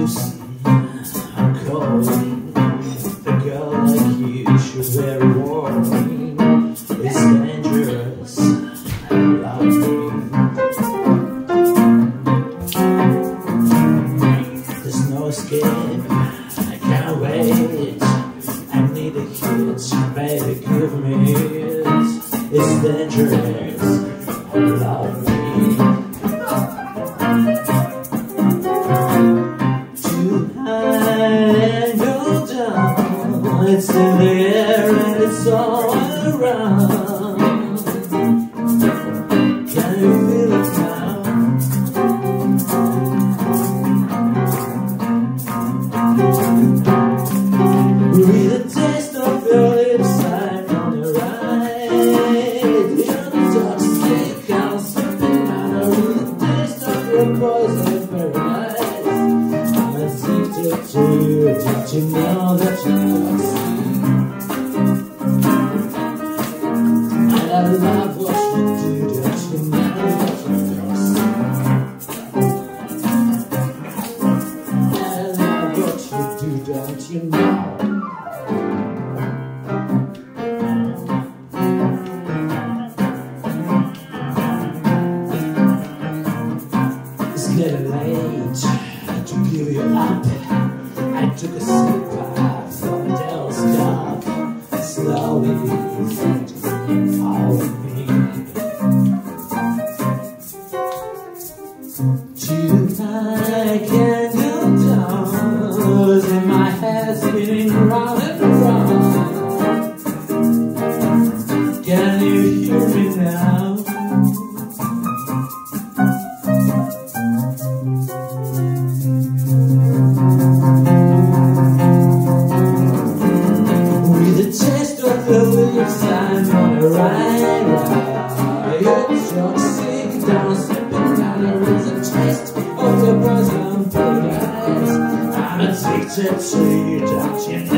I'm calling. A girl like you should. It's dangerous. I love you. There's no escape. I can't wait. I need a kiss, baby, give me it. It's dangerous. It's in the air and it's all around. Can you feel it now? A taste of your lips, the out a taste of your poison I what you do, don't you know? It's getting late to give you up. I took a sip Tonight can go down. Losing my head spinning round and round. Can you hear me now? With taste of the addicted to you,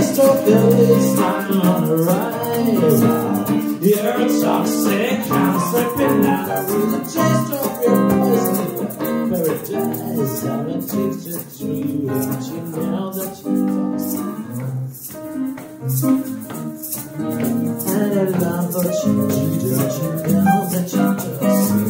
The of your lips, on ride. Well, you're toxic, I'm slipping now. With the taste of your poison, paradise. I'm addicted to you, that you know that you're toxic. And I love what you do, don't you know that you're toxic?